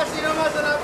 Así nomás de la